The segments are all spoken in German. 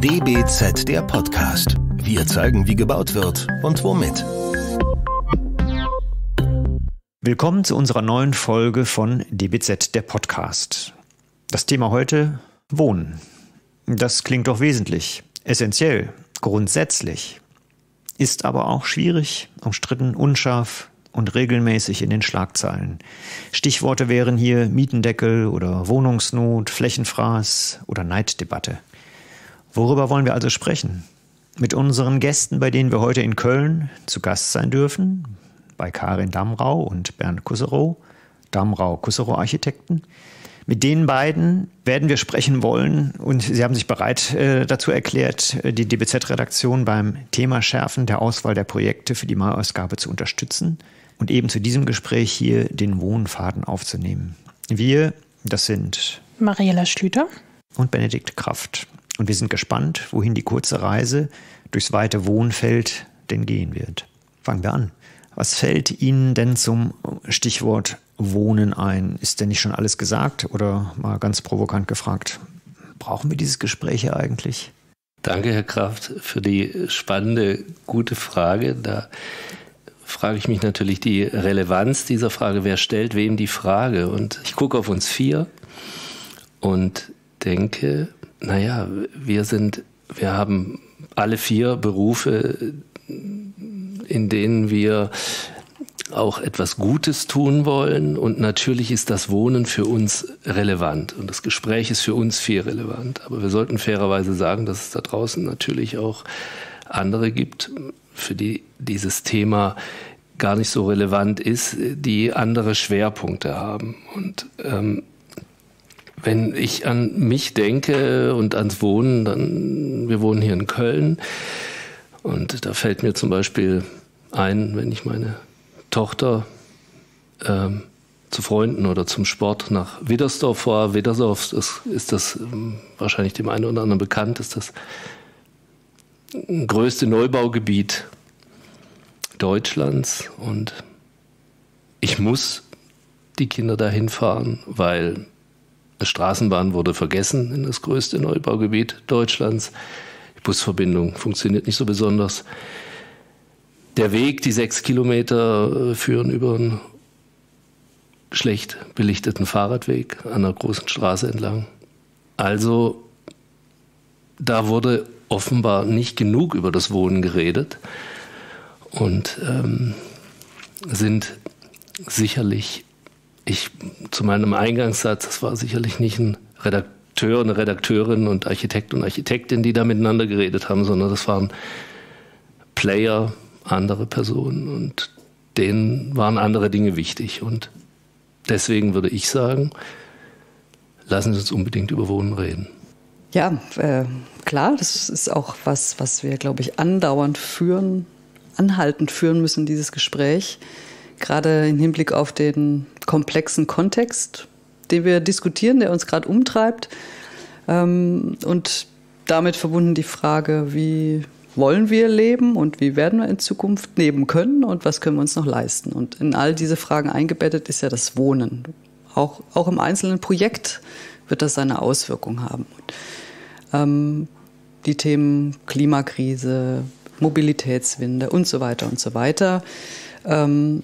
DBZ der Podcast. Wir zeigen, wie gebaut wird und womit. Willkommen zu unserer neuen Folge von DBZ der Podcast. Das Thema heute Wohnen. Das klingt doch wesentlich, essentiell, grundsätzlich, ist aber auch schwierig, umstritten, unscharf, und regelmäßig in den Schlagzeilen. Stichworte wären hier Mietendeckel oder Wohnungsnot, Flächenfraß oder Neiddebatte. Worüber wollen wir also sprechen? Mit unseren Gästen, bei denen wir heute in Köln zu Gast sein dürfen, bei Karin Damrau und Bernd Kusserow, Damrau-Kusserow Architekten. Mit den beiden werden wir sprechen wollen und Sie haben sich bereit äh, dazu erklärt, äh, die DBZ-Redaktion beim Thema Schärfen der Auswahl der Projekte für die Maiausgabe zu unterstützen und eben zu diesem Gespräch hier den Wohnfaden aufzunehmen. Wir, das sind Mariella Schlüter und Benedikt Kraft. Und wir sind gespannt, wohin die kurze Reise durchs weite Wohnfeld denn gehen wird. Fangen wir an. Was fällt Ihnen denn zum Stichwort Wohnen ein? Ist denn nicht schon alles gesagt oder mal ganz provokant gefragt? Brauchen wir dieses Gespräch hier eigentlich? Danke, Herr Kraft, für die spannende, gute Frage. Da frage ich mich natürlich die Relevanz dieser Frage. Wer stellt wem die Frage? Und ich gucke auf uns vier und denke, naja, wir sind, wir haben alle vier Berufe, in denen wir auch etwas Gutes tun wollen. Und natürlich ist das Wohnen für uns relevant. Und das Gespräch ist für uns viel relevant. Aber wir sollten fairerweise sagen, dass es da draußen natürlich auch andere gibt, für die dieses Thema gar nicht so relevant ist, die andere Schwerpunkte haben. Und ähm, wenn ich an mich denke und ans Wohnen, dann, wir wohnen hier in Köln und da fällt mir zum Beispiel ein, wenn ich meine Tochter ähm, zu Freunden oder zum Sport nach Widdersdorf fahre. Widdersdorf das ist das ähm, wahrscheinlich dem einen oder anderen bekannt, ist das größte Neubaugebiet Deutschlands und ich muss die Kinder dahin fahren, weil Straßenbahn wurde vergessen in das größte Neubaugebiet Deutschlands. Die Busverbindung funktioniert nicht so besonders. Der Weg, die sechs Kilometer, äh, führen über einen schlecht belichteten Fahrradweg an einer großen Straße entlang. Also da wurde offenbar nicht genug über das Wohnen geredet und ähm, sind sicherlich, ich zu meinem Eingangssatz, das war sicherlich nicht ein Redakteur, eine Redakteurin und Architekt und Architektin, die da miteinander geredet haben, sondern das waren Player, andere Personen und denen waren andere Dinge wichtig. Und deswegen würde ich sagen, lassen Sie uns unbedingt über Wohnen reden. Ja, äh, klar, das ist auch was, was wir, glaube ich, andauernd führen anhaltend führen müssen, dieses Gespräch, gerade im Hinblick auf den komplexen Kontext, den wir diskutieren, der uns gerade umtreibt. Ähm, und damit verbunden die Frage, wie wollen wir leben und wie werden wir in Zukunft leben können und was können wir uns noch leisten. Und in all diese Fragen eingebettet ist ja das Wohnen. Auch, auch im einzelnen Projekt wird das seine Auswirkungen haben. Ähm, die Themen Klimakrise, Mobilitätswende und so weiter und so weiter. Ähm,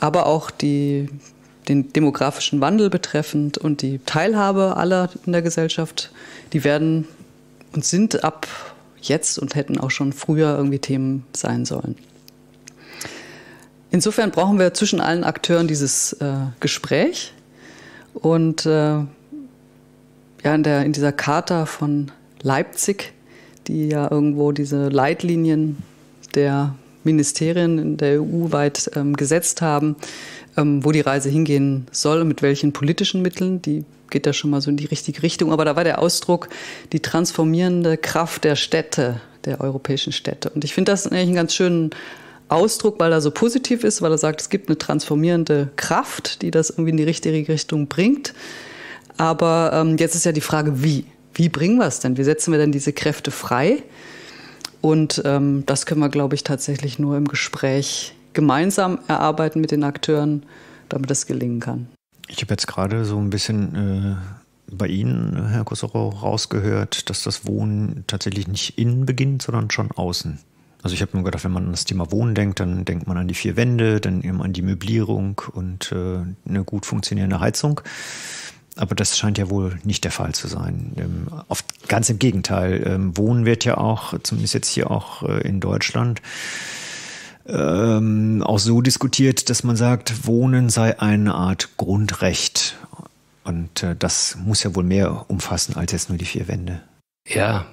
aber auch die, den demografischen Wandel betreffend und die Teilhabe aller in der Gesellschaft, die werden und sind ab jetzt und hätten auch schon früher irgendwie Themen sein sollen. Insofern brauchen wir zwischen allen Akteuren dieses äh, Gespräch und äh, ja, in, der, in dieser Charta von Leipzig die ja irgendwo diese Leitlinien der Ministerien in der EU weit ähm, gesetzt haben, ähm, wo die Reise hingehen soll und mit welchen politischen Mitteln. Die geht da schon mal so in die richtige Richtung. Aber da war der Ausdruck die transformierende Kraft der Städte, der europäischen Städte. Und ich finde das eigentlich einen ganz schönen Ausdruck, weil er so positiv ist, weil er sagt, es gibt eine transformierende Kraft, die das irgendwie in die richtige Richtung bringt. Aber ähm, jetzt ist ja die Frage, wie wie bringen wir es denn? Wie setzen wir denn diese Kräfte frei? Und ähm, das können wir, glaube ich, tatsächlich nur im Gespräch gemeinsam erarbeiten mit den Akteuren, damit das gelingen kann. Ich habe jetzt gerade so ein bisschen äh, bei Ihnen, Herr Kossoro, rausgehört, dass das Wohnen tatsächlich nicht innen beginnt, sondern schon außen. Also ich habe nur gedacht, wenn man an das Thema Wohnen denkt, dann denkt man an die vier Wände, dann eben an die Möblierung und äh, eine gut funktionierende Heizung. Aber das scheint ja wohl nicht der Fall zu sein. Ähm, oft ganz im Gegenteil. Ähm, Wohnen wird ja auch, zumindest jetzt hier auch äh, in Deutschland, ähm, auch so diskutiert, dass man sagt, Wohnen sei eine Art Grundrecht. Und äh, das muss ja wohl mehr umfassen als jetzt nur die vier Wände. Ja,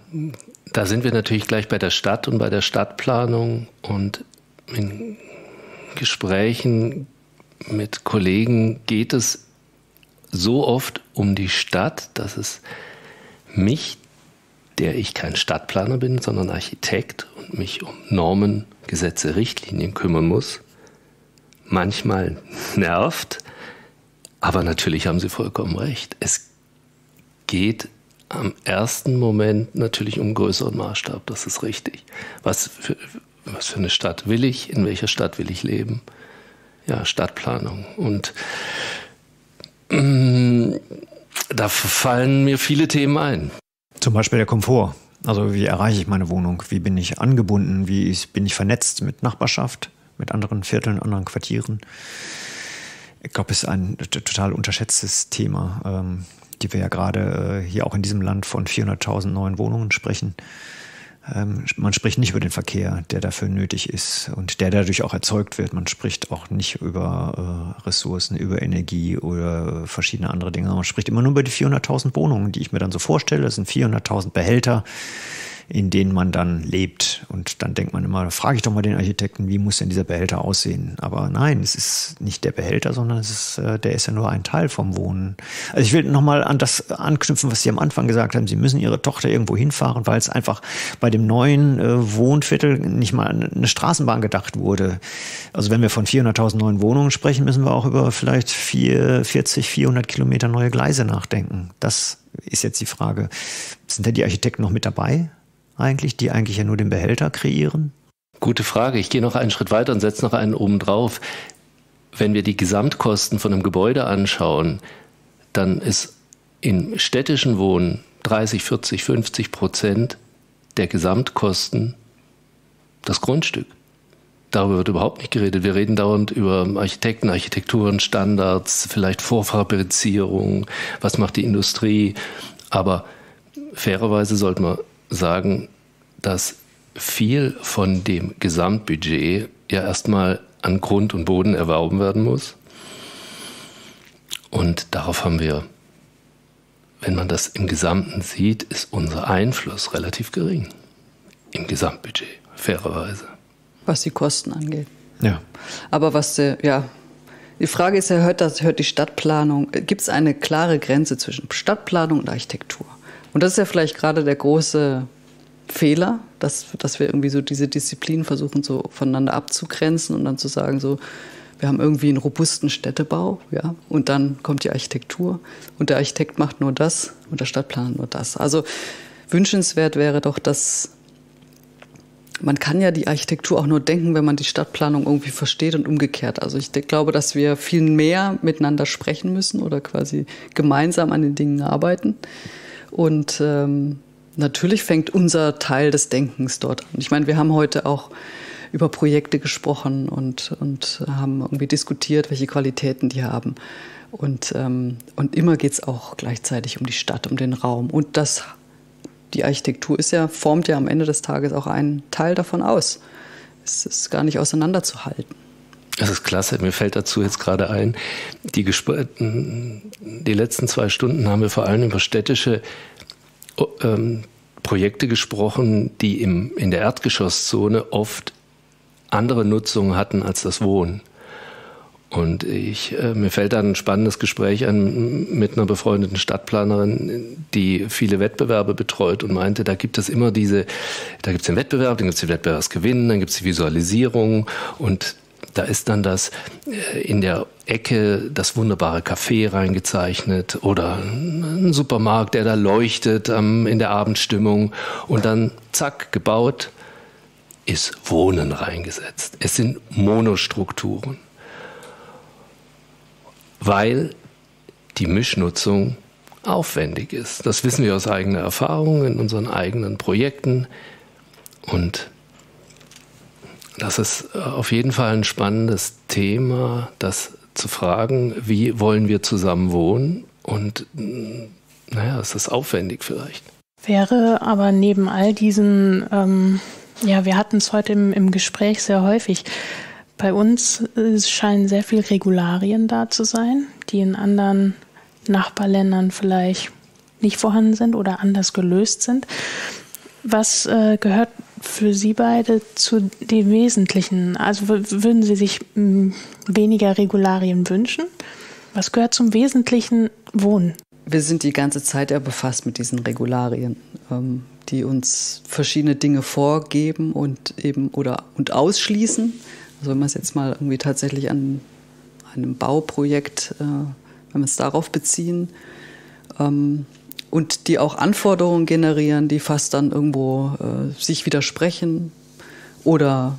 da sind wir natürlich gleich bei der Stadt und bei der Stadtplanung und in Gesprächen mit Kollegen geht es so oft um die Stadt, dass es mich, der ich kein Stadtplaner bin, sondern Architekt und mich um Normen, Gesetze, Richtlinien kümmern muss, manchmal nervt. Aber natürlich haben Sie vollkommen recht. Es geht am ersten Moment natürlich um größeren Maßstab, das ist richtig. Was für, was für eine Stadt will ich? In welcher Stadt will ich leben? Ja, Stadtplanung. Und mm, da fallen mir viele Themen ein. Zum Beispiel der Komfort. Also wie erreiche ich meine Wohnung? Wie bin ich angebunden? Wie bin ich vernetzt mit Nachbarschaft, mit anderen Vierteln, anderen Quartieren? Ich glaube, es ist ein total unterschätztes Thema. Ähm, die wir ja gerade äh, hier auch in diesem Land von 400.000 neuen Wohnungen sprechen. Ähm, man spricht nicht über den Verkehr, der dafür nötig ist und der dadurch auch erzeugt wird. Man spricht auch nicht über äh, Ressourcen, über Energie oder verschiedene andere Dinge. Man spricht immer nur über die 400.000 Wohnungen, die ich mir dann so vorstelle. Das sind 400.000 Behälter, in denen man dann lebt. Und dann denkt man immer, frage ich doch mal den Architekten, wie muss denn dieser Behälter aussehen? Aber nein, es ist nicht der Behälter, sondern es ist, äh, der ist ja nur ein Teil vom Wohnen. Also ich will nochmal an das anknüpfen, was Sie am Anfang gesagt haben. Sie müssen Ihre Tochter irgendwo hinfahren, weil es einfach bei dem neuen äh, Wohnviertel nicht mal eine Straßenbahn gedacht wurde. Also wenn wir von 400.000 neuen Wohnungen sprechen, müssen wir auch über vielleicht 4, 40, 400 Kilometer neue Gleise nachdenken. Das ist jetzt die Frage. Sind denn die Architekten noch mit dabei? Eigentlich, die eigentlich ja nur den Behälter kreieren? Gute Frage. Ich gehe noch einen Schritt weiter und setze noch einen oben drauf. Wenn wir die Gesamtkosten von einem Gebäude anschauen, dann ist im städtischen Wohnen 30, 40, 50 Prozent der Gesamtkosten das Grundstück. Darüber wird überhaupt nicht geredet. Wir reden dauernd über Architekten, Architekturen, Standards, vielleicht Vorfabrizierung, was macht die Industrie. Aber fairerweise sollte man sagen, dass viel von dem Gesamtbudget ja erstmal an Grund und Boden erworben werden muss. Und darauf haben wir, wenn man das im Gesamten sieht, ist unser Einfluss relativ gering. Im Gesamtbudget, fairerweise. Was die Kosten angeht. Ja. Aber was, äh, ja, die Frage ist ja, hört, das, hört die Stadtplanung, gibt es eine klare Grenze zwischen Stadtplanung und Architektur? Und das ist ja vielleicht gerade der große Fehler, dass, dass wir irgendwie so diese Disziplinen versuchen, so voneinander abzugrenzen und dann zu sagen, so, wir haben irgendwie einen robusten Städtebau, ja, und dann kommt die Architektur und der Architekt macht nur das und der Stadtplaner nur das. Also wünschenswert wäre doch, dass man kann ja die Architektur auch nur denken, wenn man die Stadtplanung irgendwie versteht und umgekehrt. Also ich glaube, dass wir viel mehr miteinander sprechen müssen oder quasi gemeinsam an den Dingen arbeiten. Und ähm, natürlich fängt unser Teil des Denkens dort an. Ich meine, wir haben heute auch über Projekte gesprochen und, und haben irgendwie diskutiert, welche Qualitäten die haben. Und, ähm, und immer geht es auch gleichzeitig um die Stadt, um den Raum. Und das, die Architektur ist ja, formt ja am Ende des Tages auch einen Teil davon aus. Es ist gar nicht auseinanderzuhalten. Das ist klasse. Mir fällt dazu jetzt gerade ein, die, die letzten zwei Stunden haben wir vor allem über städtische ähm, Projekte gesprochen, die im, in der Erdgeschosszone oft andere Nutzungen hatten als das Wohnen. Und ich, äh, mir fällt da ein spannendes Gespräch an mit einer befreundeten Stadtplanerin, die viele Wettbewerbe betreut und meinte, da gibt es immer diese, da gibt es den Wettbewerb, dann gibt es den Wettbewerbsgewinn, dann gibt es die Visualisierung und da ist dann das äh, in der Ecke das wunderbare Café reingezeichnet oder ein Supermarkt, der da leuchtet ähm, in der Abendstimmung und dann zack gebaut ist Wohnen reingesetzt. Es sind Monostrukturen, weil die Mischnutzung aufwendig ist. Das wissen wir aus eigener Erfahrung in unseren eigenen Projekten. Und das ist auf jeden Fall ein spannendes Thema, das zu fragen, wie wollen wir zusammen wohnen? Und naja, ist das aufwendig vielleicht. Wäre aber neben all diesen, ähm, ja, wir hatten es heute im, im Gespräch sehr häufig, bei uns scheinen sehr viele Regularien da zu sein, die in anderen Nachbarländern vielleicht nicht vorhanden sind oder anders gelöst sind. Was äh, gehört für Sie beide zu den Wesentlichen? Also würden Sie sich mh, weniger Regularien wünschen? Was gehört zum wesentlichen Wohnen? Wir sind die ganze Zeit ja befasst mit diesen Regularien, ähm, die uns verschiedene Dinge vorgeben und eben oder und ausschließen. Also wenn man es jetzt mal irgendwie tatsächlich an einem Bauprojekt, äh, wenn wir es darauf beziehen, ähm, und die auch Anforderungen generieren, die fast dann irgendwo äh, sich widersprechen oder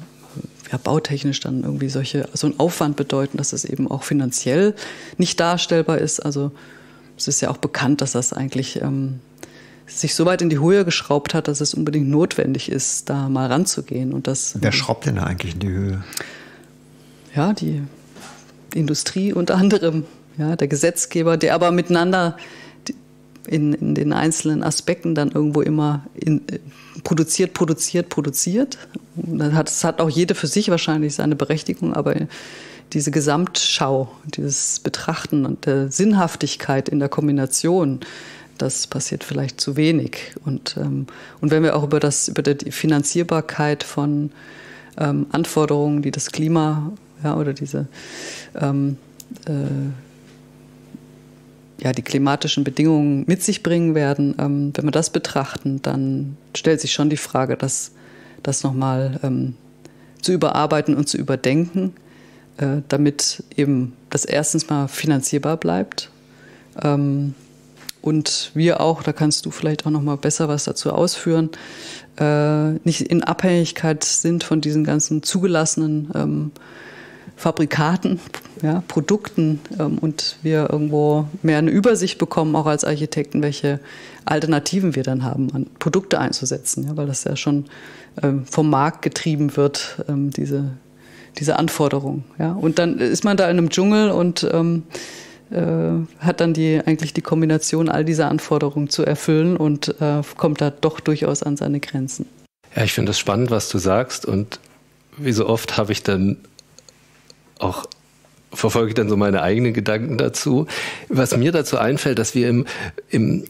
ja, bautechnisch dann irgendwie solche, so einen Aufwand bedeuten, dass es eben auch finanziell nicht darstellbar ist. Also es ist ja auch bekannt, dass das eigentlich ähm, sich so weit in die Höhe geschraubt hat, dass es unbedingt notwendig ist, da mal ranzugehen. Und das, Wer schraubt denn da eigentlich in die Höhe? Ja, die Industrie unter anderem, ja, der Gesetzgeber, der aber miteinander in, in den einzelnen Aspekten dann irgendwo immer in, äh, produziert, produziert, produziert. Das hat, das hat auch jede für sich wahrscheinlich seine Berechtigung, aber diese Gesamtschau, dieses Betrachten und der Sinnhaftigkeit in der Kombination, das passiert vielleicht zu wenig. Und, ähm, und wenn wir auch über, das, über die Finanzierbarkeit von ähm, Anforderungen, die das Klima ja, oder diese ähm, äh, ja, die klimatischen Bedingungen mit sich bringen werden, ähm, wenn wir das betrachten, dann stellt sich schon die Frage, das, das nochmal ähm, zu überarbeiten und zu überdenken, äh, damit eben das erstens mal finanzierbar bleibt. Ähm, und wir auch, da kannst du vielleicht auch nochmal besser was dazu ausführen, äh, nicht in Abhängigkeit sind von diesen ganzen zugelassenen ähm, Fabrikaten, ja, Produkten ähm, und wir irgendwo mehr eine Übersicht bekommen, auch als Architekten, welche Alternativen wir dann haben, an Produkte einzusetzen, ja, weil das ja schon ähm, vom Markt getrieben wird, ähm, diese, diese Anforderung. Ja. Und dann ist man da in einem Dschungel und ähm, äh, hat dann die, eigentlich die Kombination all dieser Anforderungen zu erfüllen und äh, kommt da doch durchaus an seine Grenzen. Ja, ich finde das spannend, was du sagst und wie so oft habe ich dann auch verfolge dann so meine eigenen Gedanken dazu. Was mir dazu einfällt, dass wir im, im,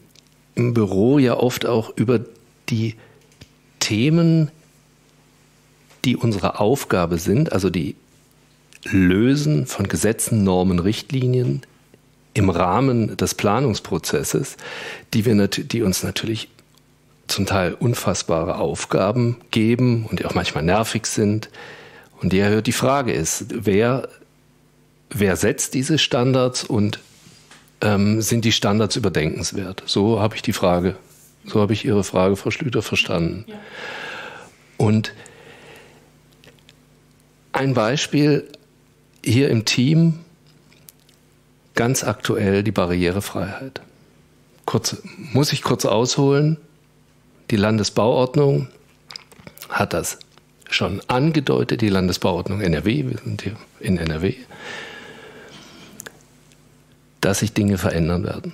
im Büro ja oft auch über die Themen, die unsere Aufgabe sind, also die Lösen von Gesetzen, Normen, Richtlinien im Rahmen des Planungsprozesses, die, wir die uns natürlich zum Teil unfassbare Aufgaben geben und die auch manchmal nervig sind, und die, die Frage ist, wer, wer setzt diese Standards und ähm, sind die Standards überdenkenswert? So habe ich die Frage, so habe ich Ihre Frage, Frau Schlüter, verstanden. Ja. Und ein Beispiel hier im Team, ganz aktuell die Barrierefreiheit. Kurz, muss ich kurz ausholen? Die Landesbauordnung hat das schon angedeutet, die Landesbauordnung NRW, wir sind hier in NRW, dass sich Dinge verändern werden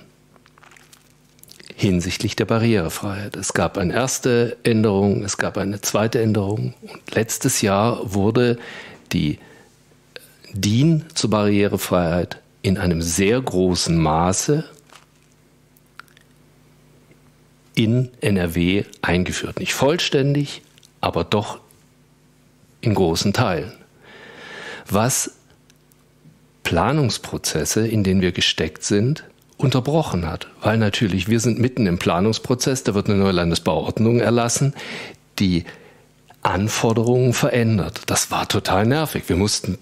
hinsichtlich der Barrierefreiheit. Es gab eine erste Änderung, es gab eine zweite Änderung und letztes Jahr wurde die DIN zur Barrierefreiheit in einem sehr großen Maße in NRW eingeführt. Nicht vollständig, aber doch in großen Teilen. Was Planungsprozesse, in denen wir gesteckt sind, unterbrochen hat. Weil natürlich, wir sind mitten im Planungsprozess, da wird eine neue Landesbauordnung erlassen, die Anforderungen verändert. Das war total nervig. Wir mussten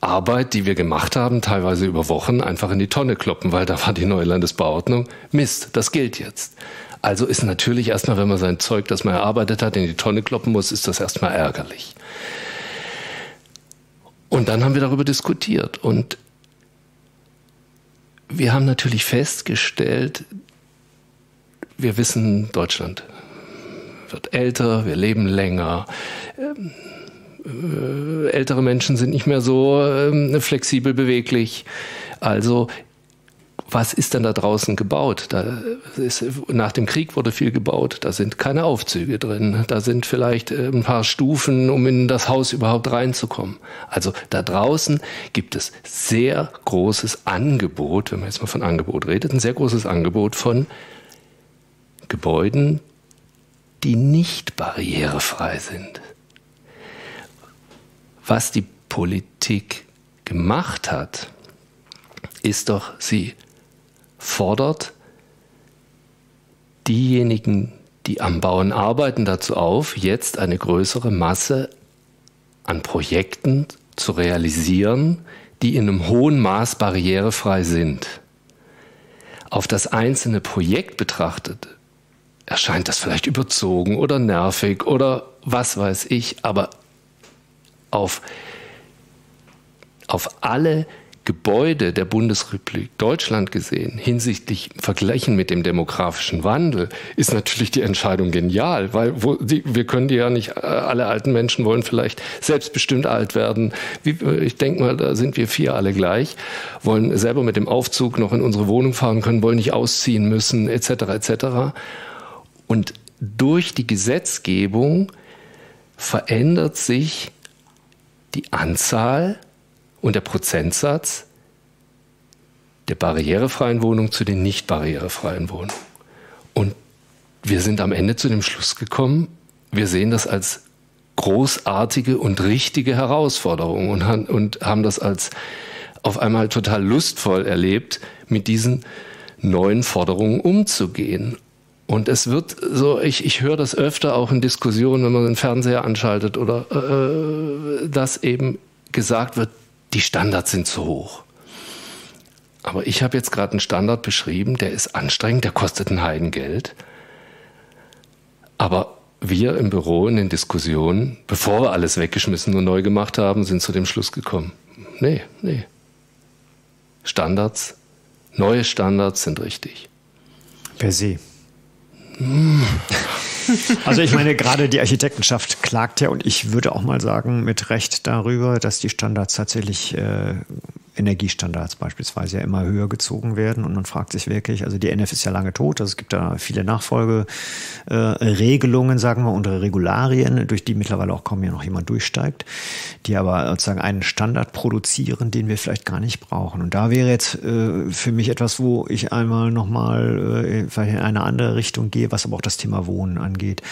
Arbeit, die wir gemacht haben, teilweise über Wochen, einfach in die Tonne kloppen, weil da war die neue Landesbauordnung. Mist, das gilt jetzt. Also ist natürlich erstmal, wenn man sein Zeug, das man erarbeitet hat, in die Tonne kloppen muss, ist das erstmal ärgerlich. Und dann haben wir darüber diskutiert. Und wir haben natürlich festgestellt, wir wissen, Deutschland wird älter, wir leben länger. Ähm, äh, ältere Menschen sind nicht mehr so äh, flexibel beweglich. Also was ist denn da draußen gebaut? Da ist, nach dem Krieg wurde viel gebaut. Da sind keine Aufzüge drin. Da sind vielleicht äh, ein paar Stufen, um in das Haus überhaupt reinzukommen. Also da draußen gibt es sehr großes Angebot, wenn man jetzt mal von Angebot redet, ein sehr großes Angebot von Gebäuden, die nicht barrierefrei sind. Was die Politik gemacht hat, ist doch, sie fordert diejenigen, die am Bauen arbeiten, dazu auf, jetzt eine größere Masse an Projekten zu realisieren, die in einem hohen Maß barrierefrei sind. Auf das einzelne Projekt betrachtet erscheint das vielleicht überzogen oder nervig oder was weiß ich, aber auf, auf alle Gebäude der Bundesrepublik Deutschland gesehen, hinsichtlich Vergleichen mit dem demografischen Wandel, ist natürlich die Entscheidung genial, weil wo, die, wir können die ja nicht, äh, alle alten Menschen wollen vielleicht selbstbestimmt alt werden. Wie, ich denke mal, da sind wir vier alle gleich, wollen selber mit dem Aufzug noch in unsere Wohnung fahren können, wollen nicht ausziehen müssen, etc. etc. Und durch die Gesetzgebung verändert sich die Anzahl und der Prozentsatz der barrierefreien Wohnung zu den nicht barrierefreien Wohnungen. Und wir sind am Ende zu dem Schluss gekommen, wir sehen das als großartige und richtige Herausforderung und, und haben das als auf einmal total lustvoll erlebt, mit diesen neuen Forderungen umzugehen. Und es wird so, ich, ich höre das öfter auch in Diskussionen, wenn man den Fernseher anschaltet oder äh, dass eben gesagt wird, die Standards sind zu hoch. Aber ich habe jetzt gerade einen Standard beschrieben, der ist anstrengend, der kostet ein Heidengeld. Aber wir im Büro in den Diskussionen, bevor wir alles weggeschmissen und neu gemacht haben, sind zu dem Schluss gekommen. Nee, nee. Standards, neue Standards sind richtig. Per se. Also ich meine, gerade die Architektenschaft klagt ja und ich würde auch mal sagen, mit Recht darüber, dass die Standards tatsächlich äh, Energiestandards beispielsweise ja immer höher gezogen werden. Und man fragt sich wirklich, also die NF ist ja lange tot, also es gibt da viele Nachfolgeregelungen, äh, sagen wir, unter Regularien, durch die mittlerweile auch kaum ja noch jemand durchsteigt, die aber sozusagen einen Standard produzieren, den wir vielleicht gar nicht brauchen. Und da wäre jetzt äh, für mich etwas, wo ich einmal nochmal äh, vielleicht in eine andere Richtung gehe, was aber auch das Thema Wohnen angeht.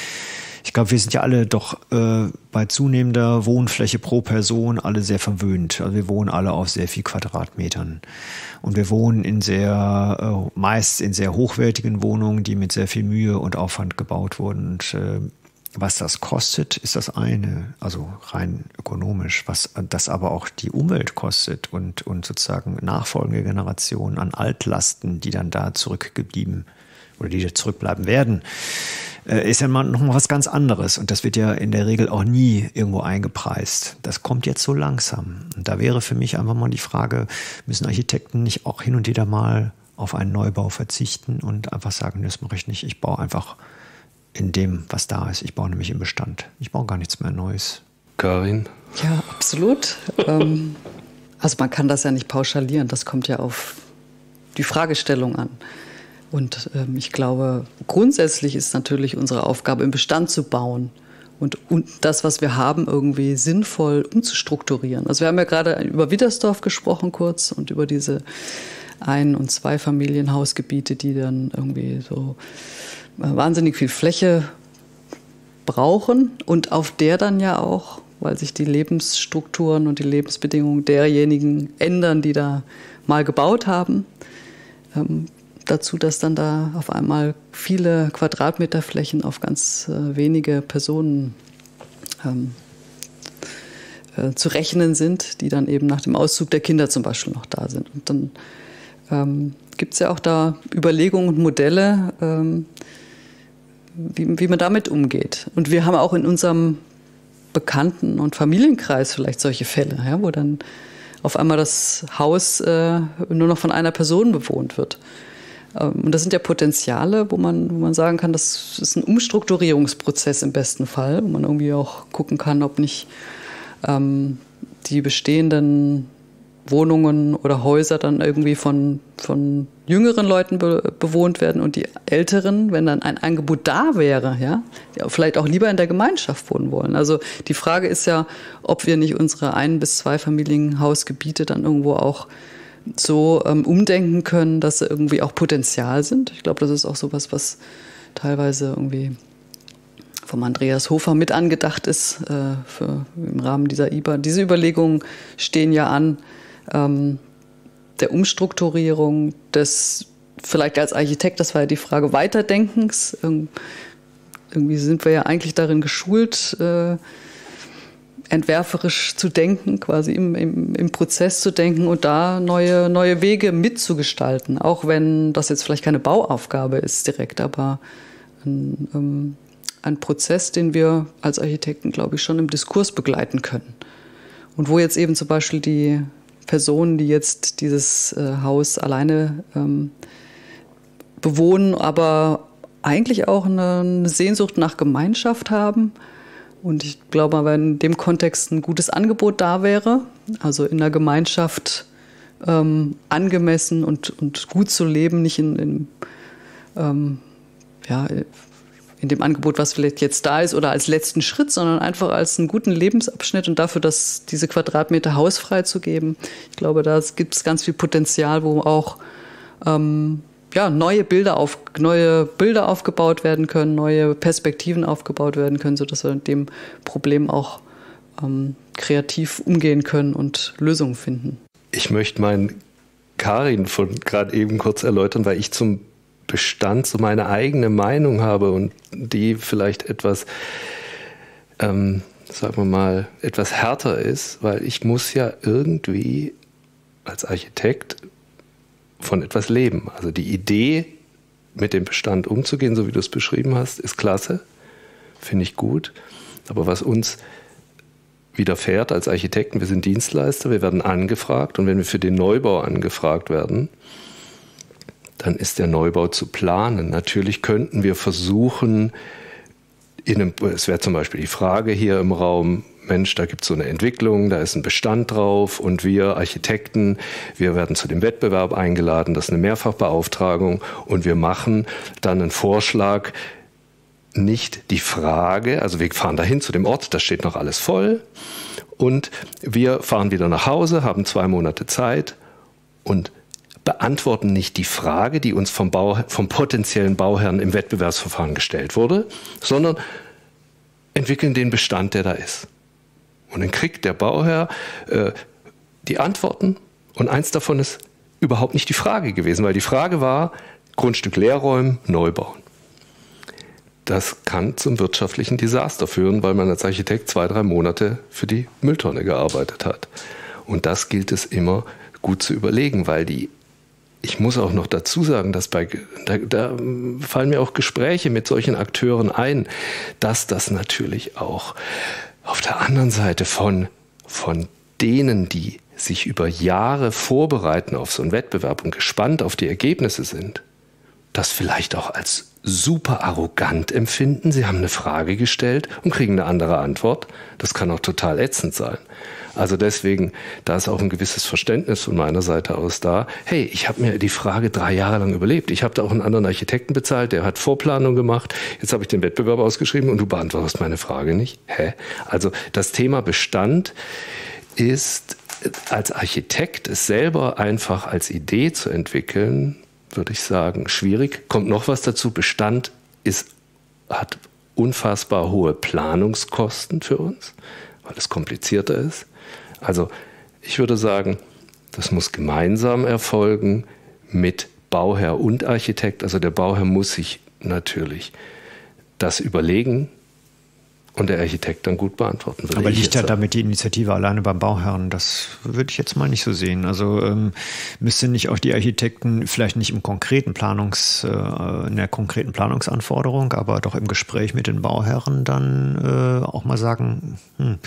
Ich glaube, wir sind ja alle doch äh, bei zunehmender Wohnfläche pro Person alle sehr verwöhnt. Also wir wohnen alle auf sehr viel Quadratmetern. Und wir wohnen in sehr, äh, meist in sehr hochwertigen Wohnungen, die mit sehr viel Mühe und Aufwand gebaut wurden. Und äh, was das kostet, ist das eine, also rein ökonomisch, was das aber auch die Umwelt kostet und, und sozusagen nachfolgende Generationen an Altlasten, die dann da zurückgeblieben oder die da zurückbleiben werden äh, ist ja mal noch mal was ganz anderes. Und das wird ja in der Regel auch nie irgendwo eingepreist. Das kommt jetzt so langsam. Und da wäre für mich einfach mal die Frage, müssen Architekten nicht auch hin und wieder mal auf einen Neubau verzichten und einfach sagen, das mache ich nicht. Ich baue einfach in dem, was da ist. Ich baue nämlich im Bestand. Ich baue gar nichts mehr Neues. Karin? Ja, absolut. ähm, also man kann das ja nicht pauschalieren. Das kommt ja auf die Fragestellung an. Und ähm, ich glaube, grundsätzlich ist natürlich unsere Aufgabe, im Bestand zu bauen und, und das, was wir haben, irgendwie sinnvoll umzustrukturieren. Also wir haben ja gerade über Widdersdorf gesprochen kurz und über diese Ein- und Zweifamilienhausgebiete, die dann irgendwie so äh, wahnsinnig viel Fläche brauchen und auf der dann ja auch, weil sich die Lebensstrukturen und die Lebensbedingungen derjenigen ändern, die da mal gebaut haben, ähm, dazu, dass dann da auf einmal viele Quadratmeterflächen auf ganz äh, wenige Personen ähm, äh, zu rechnen sind, die dann eben nach dem Auszug der Kinder zum Beispiel noch da sind. Und dann ähm, gibt es ja auch da Überlegungen und Modelle, ähm, wie, wie man damit umgeht. Und wir haben auch in unserem Bekannten- und Familienkreis vielleicht solche Fälle, ja, wo dann auf einmal das Haus äh, nur noch von einer Person bewohnt wird. Ähm, und das sind ja Potenziale, wo man, wo man sagen kann, das ist ein Umstrukturierungsprozess im besten Fall, wo man irgendwie auch gucken kann, ob nicht ähm, die bestehenden Wohnungen oder Häuser dann irgendwie von, von jüngeren Leuten be bewohnt werden und die älteren, wenn dann ein Angebot da wäre, ja, vielleicht auch lieber in der Gemeinschaft wohnen wollen. Also die Frage ist ja, ob wir nicht unsere ein- bis zwei Familienhausgebiete dann irgendwo auch so ähm, umdenken können, dass sie irgendwie auch Potenzial sind. Ich glaube, das ist auch sowas, was teilweise irgendwie vom Andreas Hofer mit angedacht ist äh, für, im Rahmen dieser IBA. Diese Überlegungen stehen ja an ähm, der Umstrukturierung des vielleicht als Architekt, das war ja die Frage Weiterdenkens. Irgendwie sind wir ja eigentlich darin geschult, äh, entwerferisch zu denken, quasi im, im, im Prozess zu denken und da neue, neue Wege mitzugestalten, auch wenn das jetzt vielleicht keine Bauaufgabe ist direkt, aber ein, ähm, ein Prozess, den wir als Architekten, glaube ich, schon im Diskurs begleiten können. Und wo jetzt eben zum Beispiel die Personen, die jetzt dieses äh, Haus alleine ähm, bewohnen, aber eigentlich auch eine, eine Sehnsucht nach Gemeinschaft haben, und ich glaube, wenn in dem Kontext ein gutes Angebot da wäre, also in der Gemeinschaft ähm, angemessen und, und gut zu leben, nicht in, in, ähm, ja, in dem Angebot, was vielleicht jetzt da ist oder als letzten Schritt, sondern einfach als einen guten Lebensabschnitt und dafür, dass diese Quadratmeter hausfrei zu geben. Ich glaube, da gibt es ganz viel Potenzial, wo auch ähm, ja, neue Bilder auf, neue Bilder aufgebaut werden können, neue Perspektiven aufgebaut werden können, sodass wir mit dem Problem auch ähm, kreativ umgehen können und Lösungen finden. Ich möchte meinen Karin von gerade eben kurz erläutern, weil ich zum Bestand so meine eigene Meinung habe und die vielleicht etwas, ähm, sagen wir mal, etwas härter ist, weil ich muss ja irgendwie als Architekt von etwas leben. Also die Idee, mit dem Bestand umzugehen, so wie du es beschrieben hast, ist klasse, finde ich gut. Aber was uns widerfährt als Architekten, wir sind Dienstleister, wir werden angefragt und wenn wir für den Neubau angefragt werden, dann ist der Neubau zu planen. Natürlich könnten wir versuchen, einem, es wäre zum Beispiel die Frage hier im Raum, Mensch, da gibt es so eine Entwicklung, da ist ein Bestand drauf und wir Architekten, wir werden zu dem Wettbewerb eingeladen, das ist eine Mehrfachbeauftragung und wir machen dann einen Vorschlag, nicht die Frage, also wir fahren dahin zu dem Ort, da steht noch alles voll und wir fahren wieder nach Hause, haben zwei Monate Zeit und beantworten nicht die Frage, die uns vom, Bau, vom potenziellen Bauherrn im Wettbewerbsverfahren gestellt wurde, sondern entwickeln den Bestand, der da ist. Und dann kriegt der Bauherr äh, die Antworten und eins davon ist überhaupt nicht die Frage gewesen, weil die Frage war, Grundstück leerräumen, neu bauen. Das kann zum wirtschaftlichen Desaster führen, weil man als Architekt zwei, drei Monate für die Mülltonne gearbeitet hat. Und das gilt es immer gut zu überlegen, weil die ich muss auch noch dazu sagen, dass bei, da, da, fallen mir auch Gespräche mit solchen Akteuren ein, dass das natürlich auch auf der anderen Seite von, von denen, die sich über Jahre vorbereiten auf so einen Wettbewerb und gespannt auf die Ergebnisse sind, das vielleicht auch als super arrogant empfinden. Sie haben eine Frage gestellt und kriegen eine andere Antwort. Das kann auch total ätzend sein. Also deswegen, da ist auch ein gewisses Verständnis von meiner Seite aus da. Hey, ich habe mir die Frage drei Jahre lang überlebt. Ich habe da auch einen anderen Architekten bezahlt, der hat Vorplanung gemacht. Jetzt habe ich den Wettbewerb ausgeschrieben und du beantwortest meine Frage nicht. Hä? Also das Thema Bestand ist als Architekt es selber einfach als Idee zu entwickeln, würde ich sagen, schwierig. Kommt noch was dazu. Bestand ist, hat unfassbar hohe Planungskosten für uns, weil es komplizierter ist. Also ich würde sagen, das muss gemeinsam erfolgen mit Bauherr und Architekt. Also der Bauherr muss sich natürlich das überlegen, und der Architekt dann gut beantworten würde. Aber liegt ja damit die Initiative alleine beim Bauherrn? Das würde ich jetzt mal nicht so sehen. Also ähm, müsste nicht auch die Architekten vielleicht nicht im konkreten Planungs, äh, in der konkreten Planungsanforderung, aber doch im Gespräch mit den Bauherren dann äh, auch mal sagen, hm,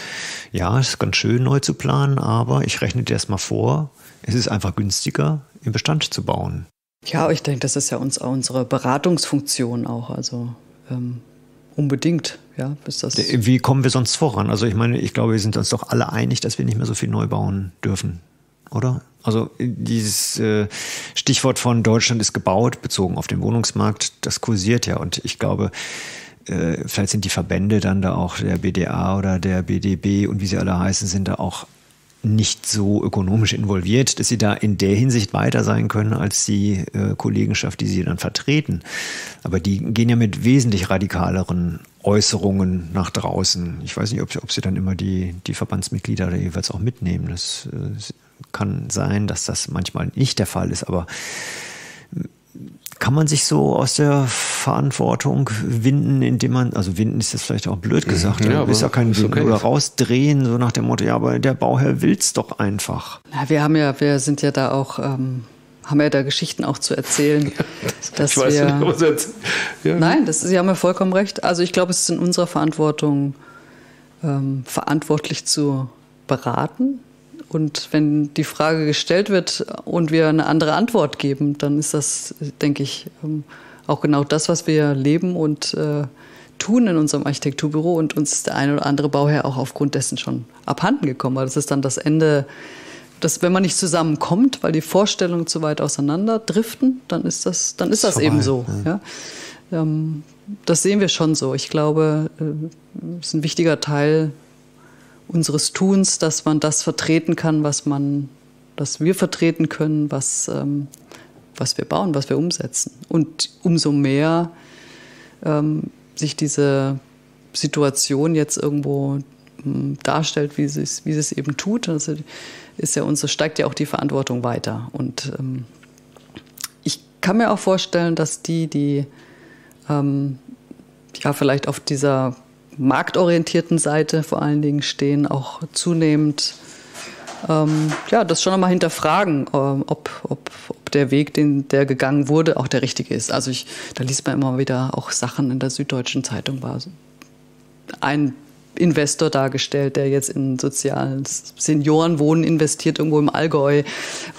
ja, es ist ganz schön neu zu planen, aber ich rechne dir erst mal vor, es ist einfach günstiger, im Bestand zu bauen. Ja, ich denke, das ist ja uns, unsere Beratungsfunktion auch. Also ähm, unbedingt. Ja, ist das Wie kommen wir sonst voran? Also ich meine, ich glaube, wir sind uns doch alle einig, dass wir nicht mehr so viel neu bauen dürfen, oder? Also dieses äh, Stichwort von Deutschland ist gebaut, bezogen auf den Wohnungsmarkt, das kursiert ja. Und ich glaube, äh, vielleicht sind die Verbände dann da auch, der BDA oder der BDB und wie sie alle heißen, sind da auch nicht so ökonomisch involviert, dass sie da in der Hinsicht weiter sein können als die äh, Kollegenschaft, die sie dann vertreten. Aber die gehen ja mit wesentlich radikaleren Äußerungen nach draußen. Ich weiß nicht, ob, ob sie dann immer die, die Verbandsmitglieder da jeweils auch mitnehmen. Das äh, kann sein, dass das manchmal nicht der Fall ist, aber kann man sich so aus der Verantwortung winden, indem man, also winden ist jetzt vielleicht auch blöd gesagt, ja, ist ja kein Winden, okay. oder rausdrehen, so nach dem Motto, ja, aber der Bauherr will es doch einfach. Ja, wir haben ja, wir sind ja da auch, ähm, haben ja da Geschichten auch zu erzählen. dass ich weiß wir, nicht, was jetzt, ja. Nein, das, Sie haben ja vollkommen recht. Also ich glaube, es ist in unserer Verantwortung, ähm, verantwortlich zu beraten, und wenn die Frage gestellt wird und wir eine andere Antwort geben, dann ist das, denke ich, ähm, auch genau das, was wir leben und äh, tun in unserem Architekturbüro. Und uns ist der eine oder andere Bauherr auch aufgrund dessen schon abhanden gekommen. Weil das ist dann das Ende, dass wenn man nicht zusammenkommt, weil die Vorstellungen zu weit auseinander driften, dann ist das, dann ist das, das eben so. Ja. ja. Ähm, das sehen wir schon so. Ich glaube, es äh, ist ein wichtiger Teil unseres Tuns, dass man das vertreten kann, was man, was wir vertreten können, was, ähm, was wir bauen, was wir umsetzen. Und umso mehr ähm, sich diese Situation jetzt irgendwo ähm, darstellt, wie sie es, wie es eben tut, also ist ja uns, steigt ja auch die Verantwortung weiter. Und ähm, ich kann mir auch vorstellen, dass die, die ähm, ja vielleicht auf dieser marktorientierten Seite vor allen Dingen stehen, auch zunehmend ähm, ja, das schon einmal hinterfragen, ähm, ob, ob, ob der Weg, den der gegangen wurde, auch der richtige ist. Also ich, da liest man immer wieder auch Sachen in der Süddeutschen Zeitung war. Ein Investor dargestellt, der jetzt in soziales Seniorenwohnen investiert, irgendwo im Allgäu,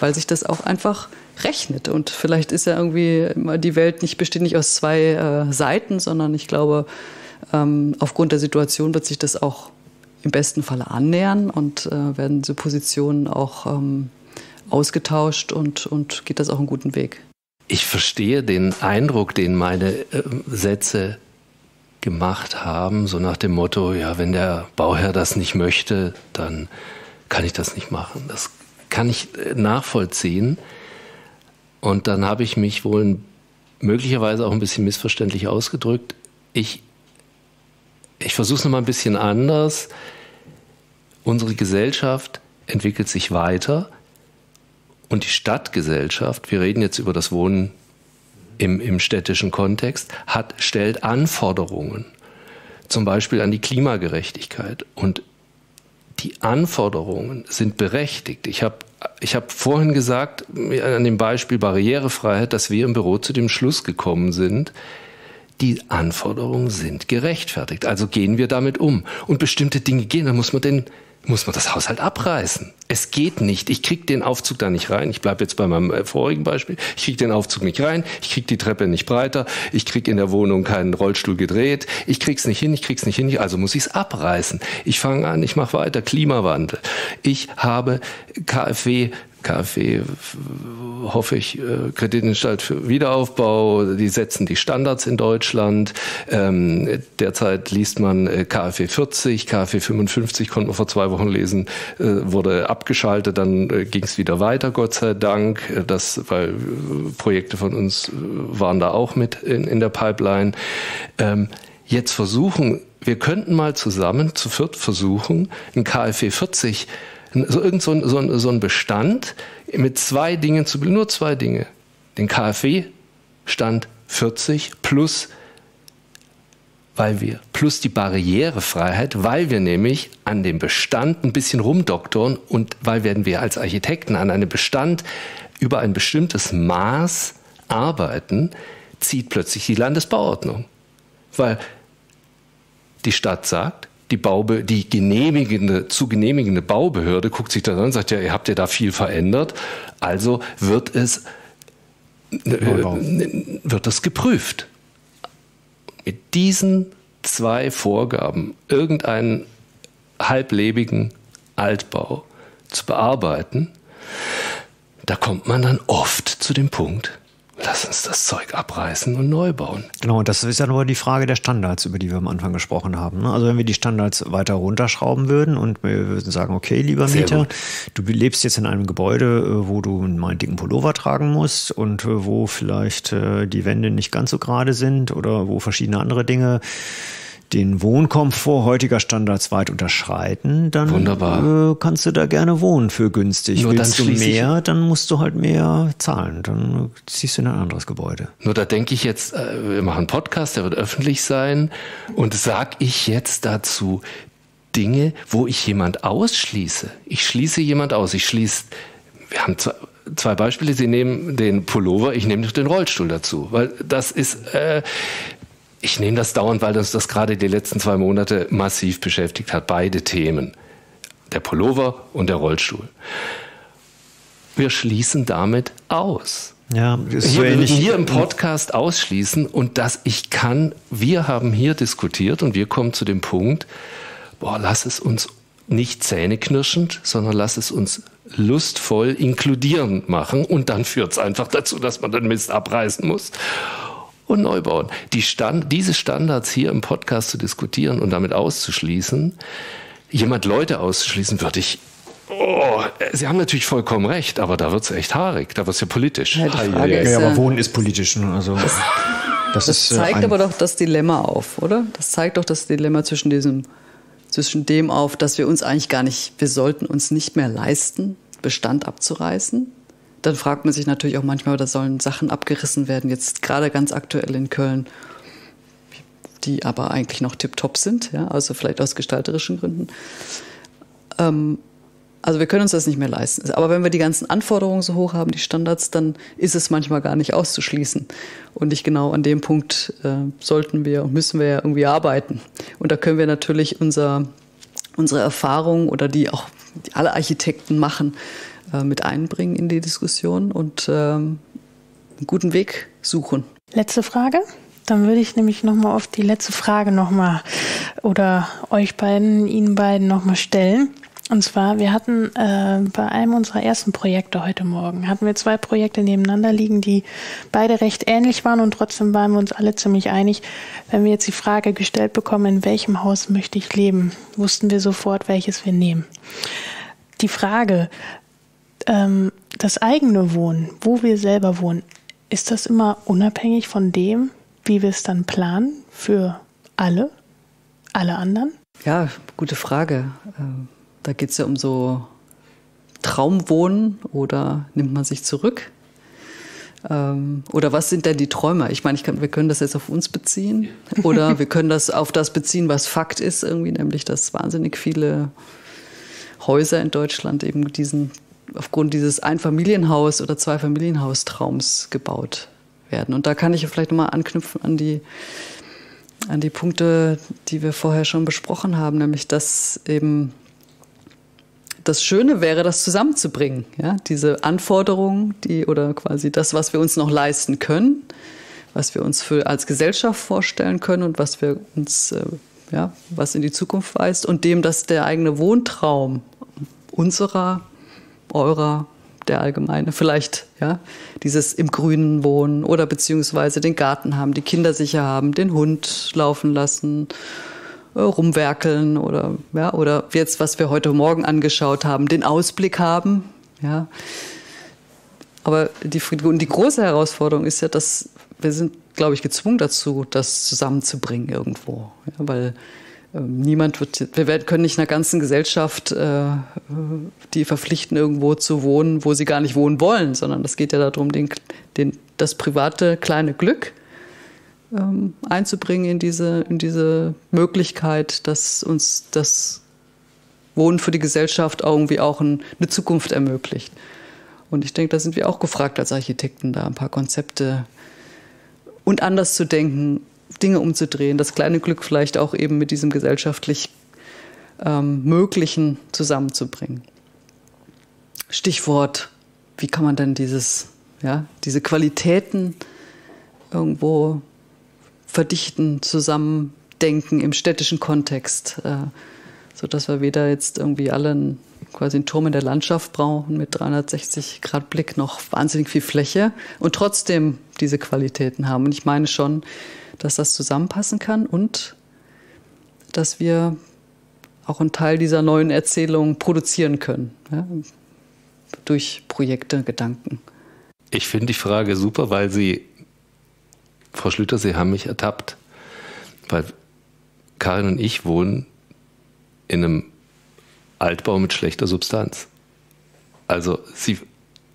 weil sich das auch einfach rechnet. Und vielleicht ist ja irgendwie die Welt nicht besteht nicht aus zwei äh, Seiten, sondern ich glaube, ähm, aufgrund der Situation wird sich das auch im besten Falle annähern und äh, werden diese Positionen auch ähm, ausgetauscht und, und geht das auch einen guten Weg. Ich verstehe den Eindruck, den meine äh, Sätze gemacht haben, so nach dem Motto, ja, wenn der Bauherr das nicht möchte, dann kann ich das nicht machen. Das kann ich äh, nachvollziehen. Und dann habe ich mich wohl möglicherweise auch ein bisschen missverständlich ausgedrückt. Ich ich versuche es nochmal ein bisschen anders. Unsere Gesellschaft entwickelt sich weiter und die Stadtgesellschaft, wir reden jetzt über das Wohnen im, im städtischen Kontext, hat, stellt Anforderungen, zum Beispiel an die Klimagerechtigkeit. Und die Anforderungen sind berechtigt. Ich habe ich hab vorhin gesagt, an dem Beispiel Barrierefreiheit, dass wir im Büro zu dem Schluss gekommen sind, die Anforderungen sind gerechtfertigt. Also gehen wir damit um. Und bestimmte Dinge gehen, dann muss man den muss man das Haus halt abreißen. Es geht nicht. Ich krieg den Aufzug da nicht rein. Ich bleibe jetzt bei meinem äh, vorigen Beispiel. Ich krieg den Aufzug nicht rein. Ich krieg die Treppe nicht breiter. Ich krieg in der Wohnung keinen Rollstuhl gedreht. Ich krieg's nicht hin. Ich krieg's nicht hin. Also muss ich's abreißen. Ich fange an. Ich mache weiter. Klimawandel. Ich habe KfW KfW hoffe ich, äh, Kreditanstalt für Wiederaufbau, die setzen die Standards in Deutschland. Ähm, derzeit liest man KfW 40, KfW 55 konnten wir vor zwei Wochen lesen, äh, wurde abgeschaltet, dann äh, ging es wieder weiter, Gott sei Dank. Das, weil Projekte von uns waren da auch mit in, in der Pipeline. Ähm, jetzt versuchen, wir könnten mal zusammen zu viert versuchen, ein KfW 40 so irgend so ein, so, ein, so ein Bestand mit zwei Dingen zu nur zwei Dinge. Den KfW-Stand 40 plus weil wir, plus die Barrierefreiheit, weil wir nämlich an dem Bestand ein bisschen rumdoktoren und weil werden wir als Architekten an einem Bestand über ein bestimmtes Maß arbeiten, zieht plötzlich die Landesbauordnung. Weil die Stadt sagt, die, Baube, die genehmigende, zu genehmigende Baubehörde guckt sich das an und sagt, ja, ihr habt ja da viel verändert, also wird es, äh, wird das geprüft. Mit diesen zwei Vorgaben irgendeinen halblebigen Altbau zu bearbeiten, da kommt man dann oft zu dem Punkt, lass uns das Zeug abreißen und neu bauen. Genau, und das ist ja nur die Frage der Standards, über die wir am Anfang gesprochen haben. Ne? Also wenn wir die Standards weiter runterschrauben würden und wir würden sagen, okay, lieber Sehr Mieter, gut. du lebst jetzt in einem Gebäude, äh, wo du einen dicken Pullover tragen musst und äh, wo vielleicht äh, die Wände nicht ganz so gerade sind oder wo verschiedene andere Dinge den Wohnkomfort heutiger Standards weit unterschreiten, dann Wunderbar. Äh, kannst du da gerne wohnen für günstig. Nur Willst du mehr, dann musst du halt mehr zahlen. Dann ziehst du in ein anderes Gebäude. Nur da denke ich jetzt, äh, wir machen einen Podcast, der wird öffentlich sein. Und sag ich jetzt dazu Dinge, wo ich jemand ausschließe? Ich schließe jemand aus. Ich schließe, wir haben zwei, zwei Beispiele. Sie nehmen den Pullover, ich nehme den Rollstuhl dazu. Weil das ist, äh, ich nehme das dauernd, weil uns das gerade die letzten zwei Monate massiv beschäftigt hat. Beide Themen. Der Pullover und der Rollstuhl. Wir schließen damit aus. Ja, hier, so ähnlich. hier im Podcast ausschließen und dass ich kann, wir haben hier diskutiert und wir kommen zu dem Punkt, boah, lass es uns nicht zähneknirschend, sondern lass es uns lustvoll inkludierend machen und dann führt es einfach dazu, dass man den Mist abreißen muss und neu bauen. Die Stand, diese Standards hier im Podcast zu diskutieren und damit auszuschließen, jemand Leute auszuschließen, würde ich Oh, Sie haben natürlich vollkommen recht, aber da wird es echt haarig, da wird es ja politisch. Ja, ja, ja, aber Wohnen ist politisch. Ne? Also, das, das, das ist, äh, zeigt aber doch das Dilemma auf, oder? Das zeigt doch das Dilemma zwischen diesem, zwischen dem auf, dass wir uns eigentlich gar nicht, wir sollten uns nicht mehr leisten, Bestand abzureißen dann fragt man sich natürlich auch manchmal, da sollen Sachen abgerissen werden, jetzt gerade ganz aktuell in Köln, die aber eigentlich noch tiptop sind, ja, also vielleicht aus gestalterischen Gründen. Ähm, also wir können uns das nicht mehr leisten. Aber wenn wir die ganzen Anforderungen so hoch haben, die Standards, dann ist es manchmal gar nicht auszuschließen. Und nicht genau an dem Punkt äh, sollten wir und müssen wir ja irgendwie arbeiten. Und da können wir natürlich unser, unsere Erfahrung oder die auch die alle Architekten machen, äh, mit einbringen in die Diskussion und ähm, einen guten Weg suchen. Letzte Frage. Dann würde ich nämlich nochmal auf die letzte Frage nochmal oder euch beiden, Ihnen beiden nochmal stellen. Und zwar, wir hatten äh, bei einem unserer ersten Projekte heute Morgen, hatten wir zwei Projekte nebeneinander liegen, die beide recht ähnlich waren und trotzdem waren wir uns alle ziemlich einig. Wenn wir jetzt die Frage gestellt bekommen, in welchem Haus möchte ich leben, wussten wir sofort, welches wir nehmen. Die Frage, ähm, das eigene Wohnen, wo wir selber wohnen, ist das immer unabhängig von dem, wie wir es dann planen für alle, alle anderen? Ja, gute Frage. Ähm, da geht es ja um so Traumwohnen oder nimmt man sich zurück? Ähm, oder was sind denn die Träume? Ich meine, ich kann, wir können das jetzt auf uns beziehen oder wir können das auf das beziehen, was Fakt ist, irgendwie, nämlich dass wahnsinnig viele Häuser in Deutschland eben diesen aufgrund dieses Einfamilienhaus- oder Zweifamilienhaustraums gebaut werden. Und da kann ich vielleicht nochmal anknüpfen an die, an die Punkte, die wir vorher schon besprochen haben, nämlich dass eben das Schöne wäre, das zusammenzubringen. Ja? Diese Anforderungen, die oder quasi das, was wir uns noch leisten können, was wir uns für, als Gesellschaft vorstellen können und was wir uns, äh, ja, was in die Zukunft weist und dem, dass der eigene Wohntraum unserer eurer, der allgemeine, vielleicht, ja, dieses im Grünen wohnen oder beziehungsweise den Garten haben, die Kinder sicher haben, den Hund laufen lassen, äh, rumwerkeln oder, ja, oder jetzt, was wir heute Morgen angeschaut haben, den Ausblick haben, ja. Aber die, die große Herausforderung ist ja, dass wir sind, glaube ich, gezwungen dazu, das zusammenzubringen irgendwo, ja, weil niemand wird, wir können nicht einer ganzen Gesellschaft äh, die verpflichten, irgendwo zu wohnen, wo sie gar nicht wohnen wollen, sondern es geht ja darum, den, den, das private kleine Glück ähm, einzubringen in diese, in diese Möglichkeit, dass uns das Wohnen für die Gesellschaft irgendwie auch ein, eine Zukunft ermöglicht. Und ich denke, da sind wir auch gefragt als Architekten, da ein paar Konzepte und anders zu denken, Dinge umzudrehen, das kleine Glück vielleicht auch eben mit diesem gesellschaftlich ähm, Möglichen zusammenzubringen. Stichwort, wie kann man denn dieses, ja, diese Qualitäten irgendwo verdichten, zusammendenken im städtischen Kontext, äh, sodass wir weder jetzt irgendwie alle quasi einen Turm in der Landschaft brauchen mit 360 Grad Blick, noch wahnsinnig viel Fläche und trotzdem diese Qualitäten haben. Und ich meine schon, dass das zusammenpassen kann und dass wir auch einen Teil dieser neuen Erzählung produzieren können. Ja, durch Projekte, Gedanken. Ich finde die Frage super, weil Sie, Frau Schlüter, Sie haben mich ertappt. Weil Karin und ich wohnen in einem Altbau mit schlechter Substanz. Also Sie,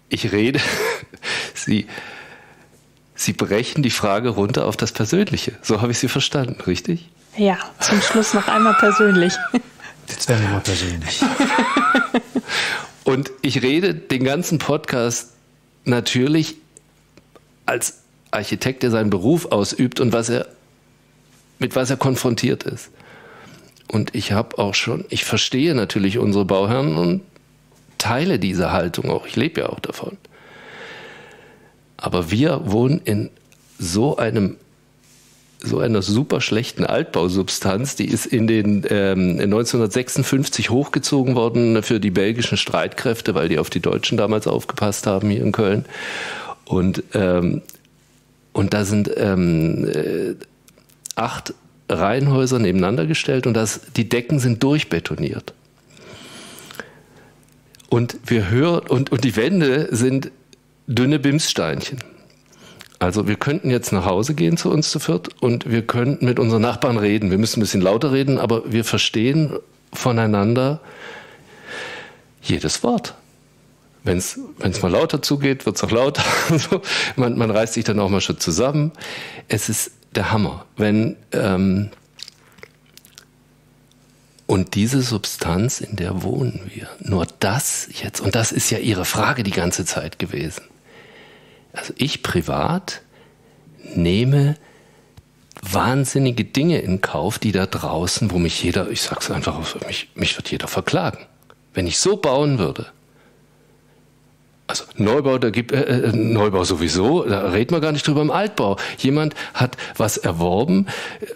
ich rede, Sie, Sie brechen die Frage runter auf das Persönliche. So habe ich Sie verstanden, richtig? Ja, zum Schluss noch einmal persönlich. Jetzt werden wir mal persönlich. Und ich rede den ganzen Podcast natürlich als Architekt, der seinen Beruf ausübt und was er, mit was er konfrontiert ist. Und ich habe auch schon, ich verstehe natürlich unsere Bauherren und teile diese Haltung auch. Ich lebe ja auch davon. Aber wir wohnen in so einem so einer super schlechten Altbausubstanz, die ist in den ähm, 1956 hochgezogen worden für die belgischen Streitkräfte, weil die auf die Deutschen damals aufgepasst haben hier in Köln. Und, ähm, und da sind ähm, äh, acht Reihenhäuser nebeneinander gestellt und das, die Decken sind durchbetoniert. Und wir hören, und, und die Wände sind dünne Bimssteinchen. Also wir könnten jetzt nach Hause gehen zu uns zu viert und wir könnten mit unseren Nachbarn reden. Wir müssen ein bisschen lauter reden, aber wir verstehen voneinander jedes Wort. Wenn es mal lauter zugeht, wird es auch lauter. man, man reißt sich dann auch mal schon zusammen. Es ist der Hammer. Wenn, ähm, und diese Substanz, in der wohnen wir. Nur das jetzt, und das ist ja Ihre Frage die ganze Zeit gewesen. Also ich privat nehme wahnsinnige Dinge in Kauf, die da draußen, wo mich jeder, ich sag's einfach, mich, mich wird jeder verklagen. Wenn ich so bauen würde, also Neubau, da gibt äh, äh, Neubau sowieso, da reden wir gar nicht drüber im Altbau. Jemand hat was erworben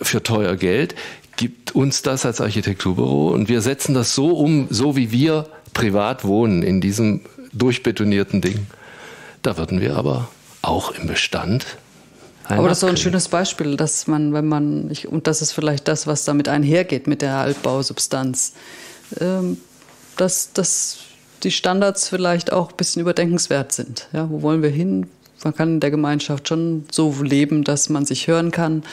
für teuer Geld, gibt uns das als Architekturbüro und wir setzen das so um, so wie wir privat wohnen in diesem durchbetonierten Ding. Da würden wir aber auch im Bestand. Aber das ist so ein schönes Beispiel, dass man, wenn man, ich, und das ist vielleicht das, was damit einhergeht mit der Altbausubstanz, ähm, dass, dass die Standards vielleicht auch ein bisschen überdenkenswert sind. Ja, wo wollen wir hin? Man kann in der Gemeinschaft schon so leben, dass man sich hören kann.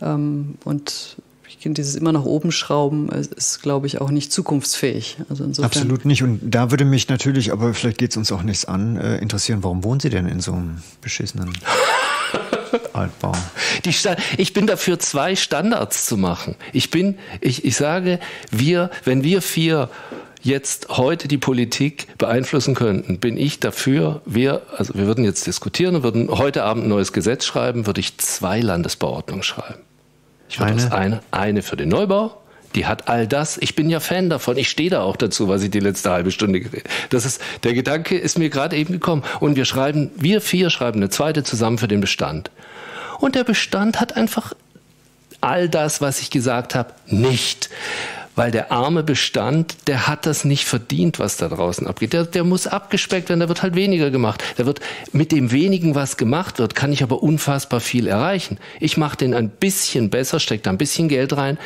Ähm, und dieses immer nach oben schrauben ist, glaube ich, auch nicht zukunftsfähig. Also Absolut nicht. Und da würde mich natürlich, aber vielleicht geht es uns auch nichts an, äh, interessieren, warum wohnen Sie denn in so einem beschissenen Altbau? Die ich bin dafür, zwei Standards zu machen. Ich bin, ich, ich sage, wir, wenn wir vier jetzt heute die Politik beeinflussen könnten, bin ich dafür, wir, also wir würden jetzt diskutieren und würden heute Abend ein neues Gesetz schreiben, würde ich zwei Landesbauordnungen schreiben. Ich eine? eine, eine für den Neubau, die hat all das. Ich bin ja Fan davon. Ich stehe da auch dazu, was ich die letzte halbe Stunde geredet Das ist, der Gedanke ist mir gerade eben gekommen. Und wir schreiben, wir vier schreiben eine zweite zusammen für den Bestand. Und der Bestand hat einfach all das, was ich gesagt habe, nicht weil der arme Bestand, der hat das nicht verdient, was da draußen abgeht. Der, der muss abgespeckt werden, da wird halt weniger gemacht. Da wird mit dem wenigen, was gemacht wird, kann ich aber unfassbar viel erreichen. Ich mache den ein bisschen besser, stecke da ein bisschen Geld rein,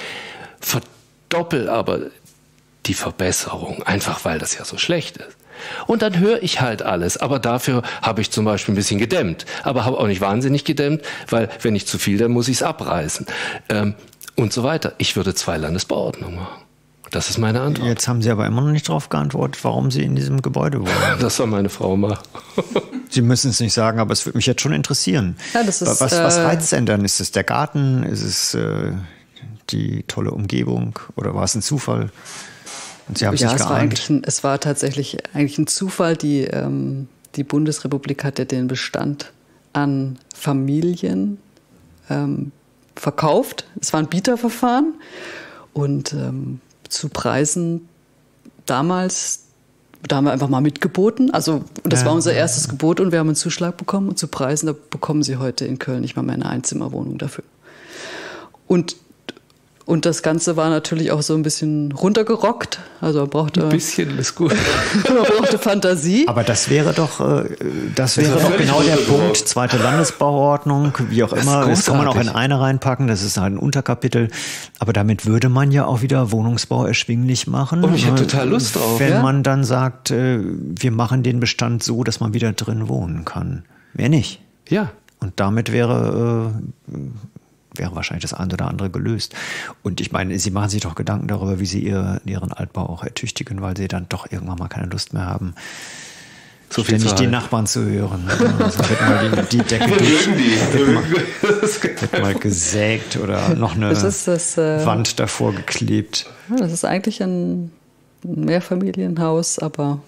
verdoppel aber die Verbesserung, einfach weil das ja so schlecht ist. Und dann höre ich halt alles. Aber dafür habe ich zum Beispiel ein bisschen gedämmt. Aber habe auch nicht wahnsinnig gedämmt, weil wenn ich zu viel, dann muss ich es abreißen. Ähm, und so weiter. Ich würde zwei Landesbauordnungen machen. Das ist meine Antwort. Jetzt haben Sie aber immer noch nicht darauf geantwortet, warum Sie in diesem Gebäude wohnen. Das soll meine Frau machen. Sie müssen es nicht sagen, aber es würde mich jetzt schon interessieren. Ja, das ist, was, was äh, reizt denn dann? Ist es der Garten? Ist es äh, die tolle Umgebung? Oder war es ein Zufall? Und Sie haben es ja, nicht es war, geahnt. ein, es war tatsächlich eigentlich ein Zufall. Die, ähm, die Bundesrepublik hat ja den Bestand an Familien ähm, verkauft. Es war ein Bieterverfahren und ähm, zu Preisen damals, da haben wir einfach mal mitgeboten. Also das Ja. war unser erstes Gebot und wir haben einen Zuschlag bekommen. Und zu Preisen, da bekommen Sie heute in Köln nicht mal mehr eine Einzimmerwohnung dafür. Und und das Ganze war natürlich auch so ein bisschen runtergerockt. Also man brauchte, Ein bisschen ist gut. man brauchte Fantasie. Aber das wäre doch, äh, das wäre ist doch genau der. Punkt. Zweite Landesbauordnung, wie auch Das immer. Das kann man auch in eine reinpacken. Das ist halt ein Unterkapitel. Aber damit würde man ja auch wieder Wohnungsbau erschwinglich machen. Oh, ich hab Äh, total Lust drauf. Wenn Ja? man dann sagt, äh, wir machen den Bestand so, dass man wieder drin wohnen kann. Wer nicht? Ja. Und damit wäre, äh, wäre wahrscheinlich das eine oder andere gelöst. Und ich meine, Sie machen sich doch Gedanken darüber, wie Sie ihr, Ihren Altbau auch ertüchtigen, weil Sie dann doch irgendwann mal keine Lust mehr haben, So viel zu die. Nachbarn zu hören. Also wird mal die, die Decke durch, wird mal, wird mal gesägt oder noch eine Das ist das, äh, Wand davor geklebt. Das ist eigentlich ein Mehrfamilienhaus, aber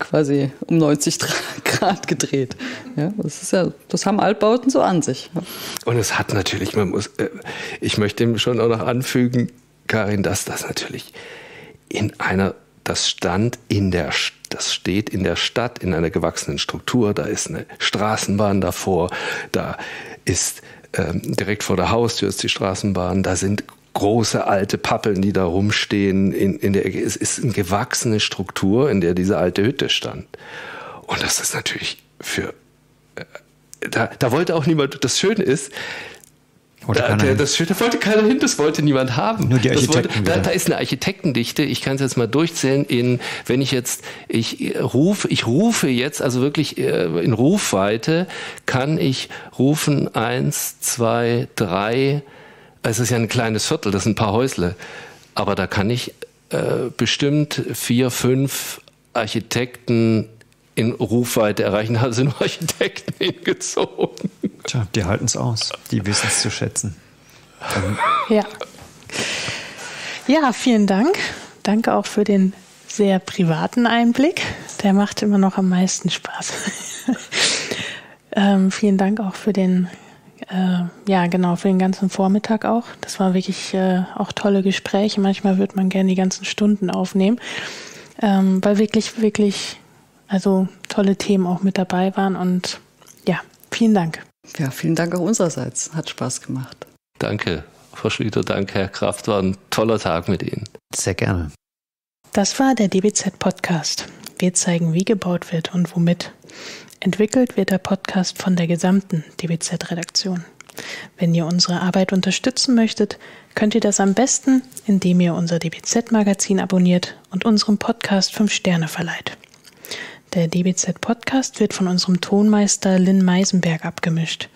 quasi um 90 Grad gedreht. Ja, das ist ja, das haben Altbauten so an sich. Und es hat natürlich, man muss, äh, ich möchte schon auch noch anfügen, Karin, dass das natürlich in einer, das stand in der, das steht in der Stadt in einer gewachsenen Struktur. Da ist eine Straßenbahn davor, da ist ähm, direkt vor der Haustür ist die Straßenbahn, da sind große alte Pappeln, die da rumstehen in, in der. Es ist eine gewachsene Struktur, in der diese alte Hütte stand. Und das ist natürlich für da, da wollte auch niemand, das Schöne ist, da, der, das Schöne wollte keiner hin, das wollte niemand haben. Nur die Architekten wollte, da, da ist eine Architektendichte, ich kann es jetzt mal durchzählen, in, wenn ich jetzt, ich äh, rufe, ich rufe jetzt, also wirklich äh, in Rufweite, kann ich rufen eins, zwei, drei, es ist ja ein kleines Viertel, das sind ein paar Häusle, aber da kann ich äh, bestimmt vier, fünf Architekten in Rufweite erreichen. Da sind nur Architekten hingezogen. Tja, die halten es aus. Die wissen es zu schätzen. Ja. Ja, vielen Dank. Danke auch für den sehr privaten Einblick. Der macht immer noch am meisten Spaß. ähm, vielen Dank auch für den, äh, ja genau, für den ganzen Vormittag auch. Das war wirklich äh, auch tolle Gespräche. Manchmal würde man gerne die ganzen Stunden aufnehmen, ähm, weil wirklich, wirklich, also tolle Themen auch mit dabei waren. Und ja, vielen Dank. ja, vielen Dank auch unsererseits. Hat Spaß gemacht. Danke, Frau Schlüter, danke, Herr Kraft. War ein toller Tag mit Ihnen. Sehr gerne. Das war der DBZ-Podcast. Wir zeigen, wie gebaut wird und womit. Entwickelt wird der Podcast von der gesamten DBZ-Redaktion. Wenn ihr unsere Arbeit unterstützen möchtet, könnt ihr das am besten, indem ihr unser DBZ-Magazin abonniert und unserem Podcast 5 Sterne verleiht. Der DBZ-Podcast wird von unserem Tonmeister Lynn Meisenberg abgemischt.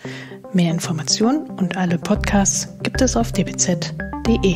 Mehr Informationen und alle Podcasts gibt es auf dbz.de.